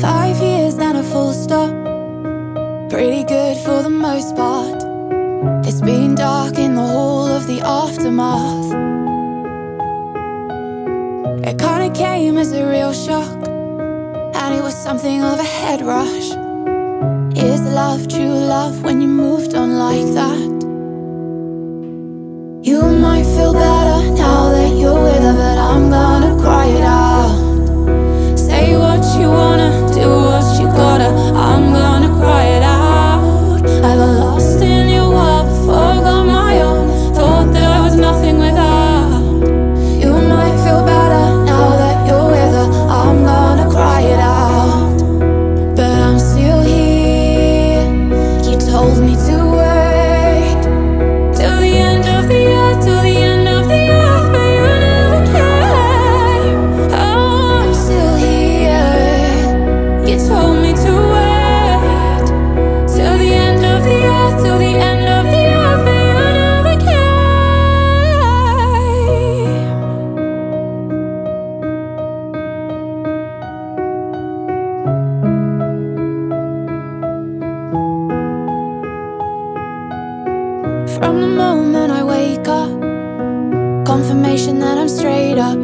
Five years, and a full stop. Pretty good for the most part. It's been dark in the whole of the aftermath. It kinda came as a real shock, and it was something of a head rush. Is love true love? From the moment I wake up. Confirmation that I'm straight up.